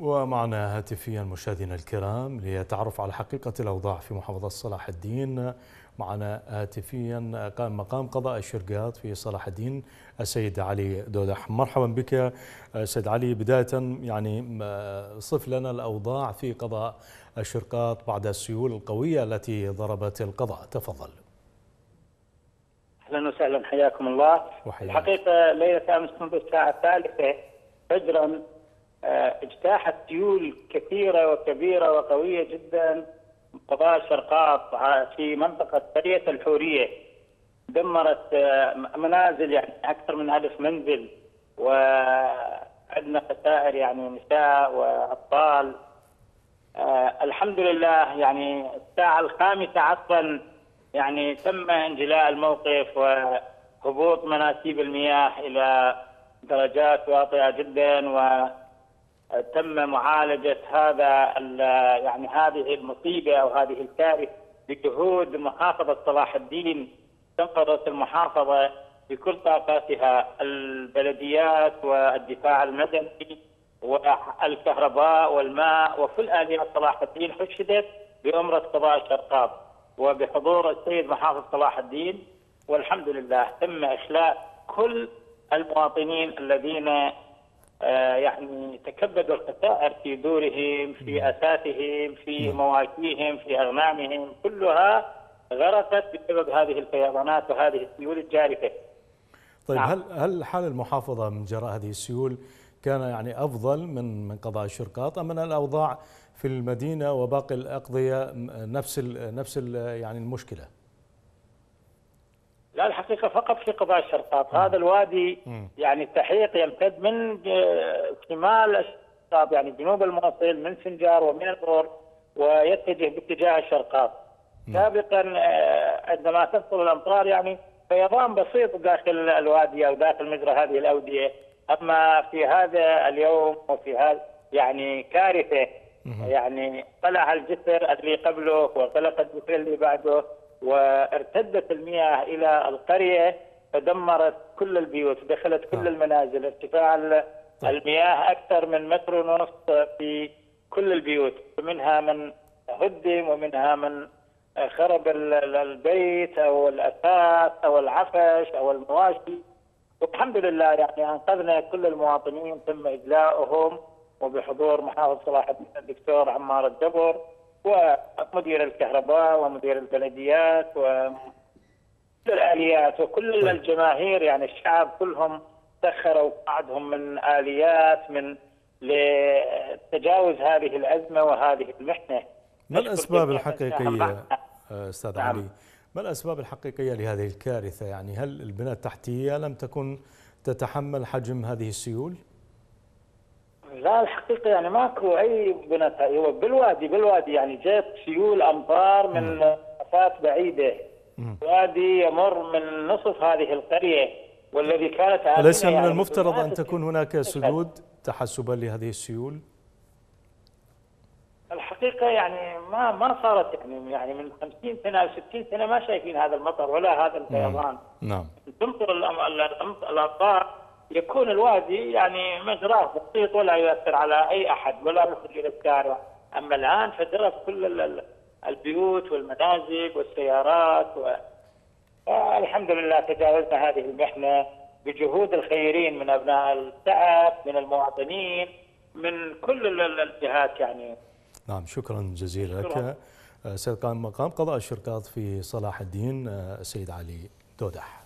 ومعنا هاتفيا مشاهدينا الكرام ليتعرف على حقيقة الأوضاع في محافظة صلاح الدين. معنا هاتفيا قام مقام قضاء الشرقاط في صلاح الدين السيد علي دودح. مرحبا بك سيد علي. بداية يعني صف لنا الأوضاع في قضاء الشرقاط بعد السيول القوية التي ضربت القضاء. تفضل. أهلا وسهلا حياكم الله. وحياك. الحقيقة ليلة أمس منذ الساعة الثالثة فجرا اجتاحت سيول كثيرة وكبيرة وقوية جدا قضاء الشرقاط في منطقة قريه الحورية. دمرت آه، منازل يعني أكثر من ألف منزل وعندنا خسائر يعني نساء واطفال آه الحمد لله يعني الساعة الخامسة عصرا يعني تم انجلاء الموقف وهبوط مناسيب المياه إلى درجات واطئة جدا وتم معالجة هذا يعني هذه المصيبة أو هذه الكارثة بجهود محافظة صلاح الدين تنقذت المحافظة بكل طاقاتها البلديات والدفاع المدني والكهرباء والماء وكل آليات صلاح الدين حشدت بأمرة قضاء الشرقاط وبحضور السيد محافظ صلاح الدين. والحمد لله تم إخلاء كل المواطنين الذين يعني تكبدوا الخسائر في دورهم في أساسهم في مواشيهم في أغنامهم. كلها غرقت بسبب هذه الفيضانات وهذه السيول الجارفة. طيب نعم. هل هل حال المحافظة من جراء هذه السيول كان يعني أفضل من من قضاء الشرقاط؟ أم أن الأوضاع في المدينة وباقي الأقضية نفس ال نفس ال يعني المشكلة؟ لا الحقيقة فقط في قضاء الشرقاط هذا الوادي يعني التحقيق يمتد من شمال الشرقاط يعني جنوب الموصل من سنجار ومن الغور ويتجه باتجاه الشرقاط سابقا آه، عندما تحصل الأمطار يعني فيضان بسيط داخل الوادي أو داخل مجرى هذه الأودية. أما في هذا اليوم وفي هذا يعني كارثة يعني طلع الجسر اللي قبله وطلق الجسر اللي بعده. وارتدت المياه إلى القرية فدمرت كل البيوت دخلت كل آه. المنازل. ارتفاع ال- المياه أكثر من متر ونص في كل البيوت. ومنها من هدم ومنها من خرب ال- ال- البيت أو الاثاث أو العفش أو المواشي. والحمد لله يعني أنقذنا كل المواطنين تم إجلاؤهم. وبحضور محافظ صلاح الدين الدكتور عمار الجبر ومدير الكهرباء ومدير البلديات وكل الآليات وكل الجماهير يعني الشعب كلهم سخروا بعضهم من آليات من لتجاوز هذه الأزمة وهذه المحنة ما ساهم آه، أستاذ نعم. علي؟ ما الأسباب الحقيقية لهذه الكارثة؟ يعني هل البنى التحتية لم تكن تتحمل حجم هذه السيول؟ لا الحقيقة يعني ماكو أي بناء هو بالوادي بالوادي يعني جت سيول أمطار من مسافات بعيدة. وادي يمر من نصف هذه القرية والذي كانت أليس من يعني المفترض أن بمناسبة تكون هناك سدود تحسبا لهذه السيول؟ الحقيقة يعني ما ما صارت يعني يعني من 50 سنة أو 60 سنة ما شايفين هذا المطر ولا هذا الفيضان. نعم. تمطر الامطار يكون الوادي يعني مجراه بسيط ولا يؤثر على أي أحد ولا يخرج إلى الشارع أما الآن فجرت كل ال- ال- البيوت والمنازل والسيارات و... الحمد لله تجاوزنا هذه المحنة بجهود الخيرين من أبناء الشعب من المواطنين من كل ال- ال- الجهات يعني. نعم شكرا جزيلا. لك. سيد قائم مقام قضاء الشرقاط في صلاح الدين آه، السيد علي دودح.